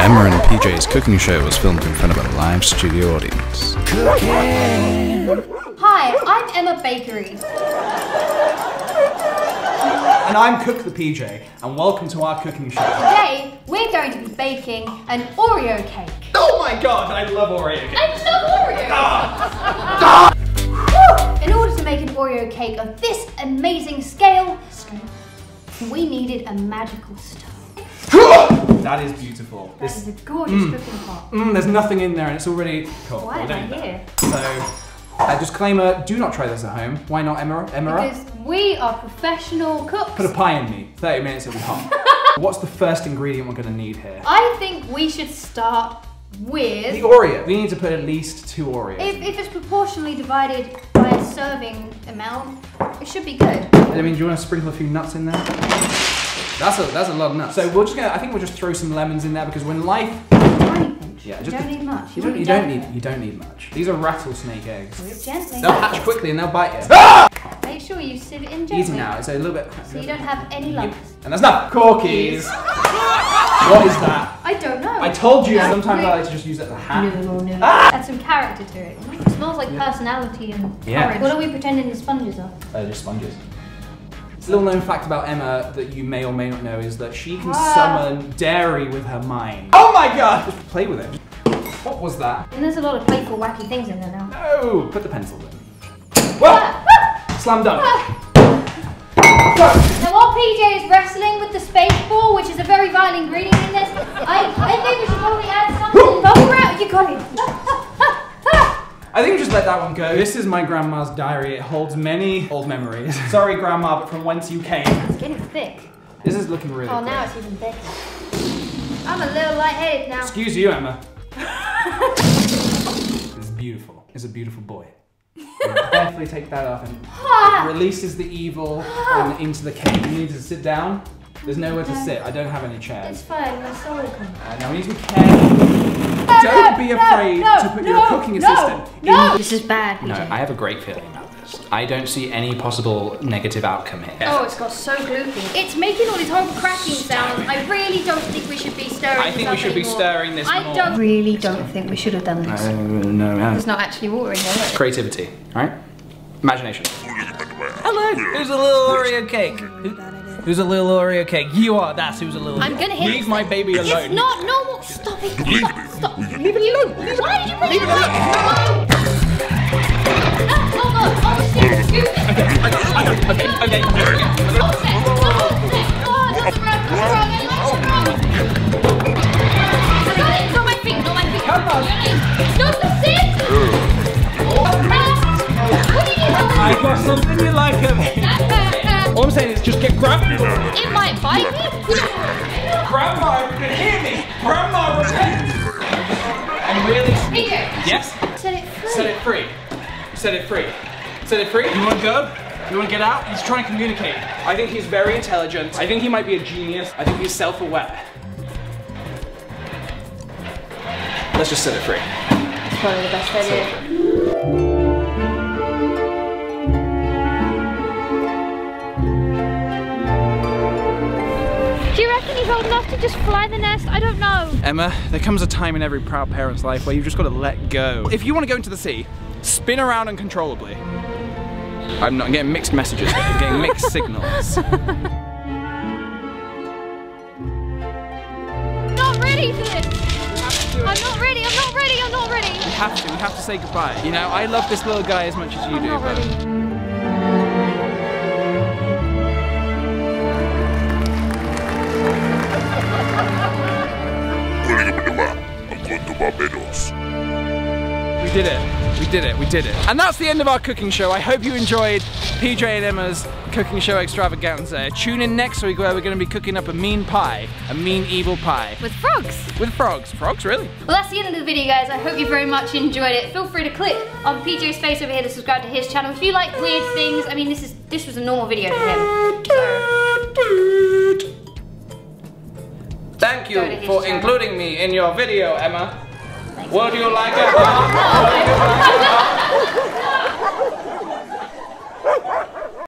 Emma and PJ's cooking show was filmed in front of a live studio audience. Cooking. Hi, I'm Emma Bakery. And I'm Cook the PJ, and welcome to our cooking show. Today, we're going to be baking an Oreo cake. Oh my god, I love Oreo cake. I love Oreos! Ah. Ah. In order to make an Oreo cake of this amazing scale, we needed a magical stove. That is beautiful. That This, is a gorgeous cooking pot. mm, there's nothing in there, and it's already cool. Why am I here? So, uh, disclaimer: Do not try this at home. Why not, Emma? Emma? Because we are professional cooks. Put a pie in me. 30 minutes, it'll be hot. What's the first ingredient we're gonna need here? I think we should start with... The. Oreo. We need to put at least two Oreos. If, if it's proportionally divided by a serving amount, it should be good. I mean, do you want to sprinkle a few nuts in there? That's a that's a lot of nuts. So we're just gonna. I think we'll just throw some lemons in there because when life. Tiny pinch. Yeah, you just don't need much. You want don't. You don't need. You don't need much. These are rattlesnake eggs. Gently. They'll hatch quickly and they'll bite you. Ah! Make sure you sieve it in gently. Easy now. It's a little bit. So you don't have any lumps. And that's not cookies. what is that? I don't know. I told you. No. Sometimes I like to just use it as a hat. No, no. Ah! Add some character to it. It smells like personality and Yeah. courage. What are we pretending the sponges are? Uh, just sponges. It's a little known fact about Emma that you may or may not know is that she can Ah. summon dairy with her mind. Oh my god! Just play with it. What was that? And there's a lot of playful, wacky things in there now. No! Put the pencil in. Well, slam dunk. Now while PJ is wrestling with the space ball, which is a very vital ingredient in this, I, I think we should probably add something. Bubble wrap, you got it. I just let that one go. This is my grandma's diary. It holds many old memories. Sorry, grandma, but from whence you came. It's getting thick. This is looking really Oh, good. now it's even thicker. I'm a little lightheaded now. Excuse you, Emma. this is beautiful. It's a beautiful boy. Carefully take that off and releases the evil and into the cake. You need to sit down. There's nowhere to sit. I don't have any chairs. It's fine, my soul will come. Uh, now we need to be careful. Don't be afraid to put your cooking assistant in. This is bad, No, PJ. I have a great feeling about this. I don't see any possible negative outcome here. Oh, it's got so gloopy. It's making all these horrible cracking sounds. I really don't think we should be stirring I this think we up should be stirring this I more. don't really don't think we should have done this. Uh, no, no. There's not actually water in here. is it? Creativity, right? Imagination. Hello, who's a little Oreo cake? Who, who's a little Oreo cake? You are. That's who's a little. I'm gonna hit Leave my thing. baby alone. It's not normal. Stop it. Stop. Stop. Leave it alone. Why did you put it alone? Oh god. Oh. Oh shit. Oh. I got it. Not my feet. Not my feet. Come on. Stop the sit. What do you need? I got something you like of it. All I'm saying is just get grab. It might bite me. Grandma, you can hear me. Grandma, repent. And really. PJ, Yes. set it free. Set it free. Set it free. Set it free. You want to go? You want to get out? He's trying to communicate. I think he's very intelligent. I think he might be a genius. I think he's self-aware. Let's just set it free. It's probably the best idea. Do you reckon he's old enough to just fly the nest? I don't know. Emma, there comes a time in every proud parent's life where you've just got to let go. If you want to go into the sea, spin around uncontrollably. I'm not I'm getting mixed messages. here. I'm getting mixed signals. Not ready for this. I'm not ready. I'm not ready. I'm not ready. We have to. We have to say goodbye. You know, I love this little guy as much as you I'm do, Barbados. we did it. We did it. We did it. And that's the end of our cooking show. I hope you enjoyed PJ and Emma's cooking show extravaganza. Tune in next week where we're going to be cooking up a mean pie, a mean evil pie With frogs. with frogs. Frogs, really? Well, that's the end of the video, guys. I hope you very much enjoyed it. Feel free to click on PJ's face over here to subscribe to his channel. If you like weird things, I mean, this is this was a normal video for him. So, Thank you for channel. including me in your video, Emma. Well, do you like it.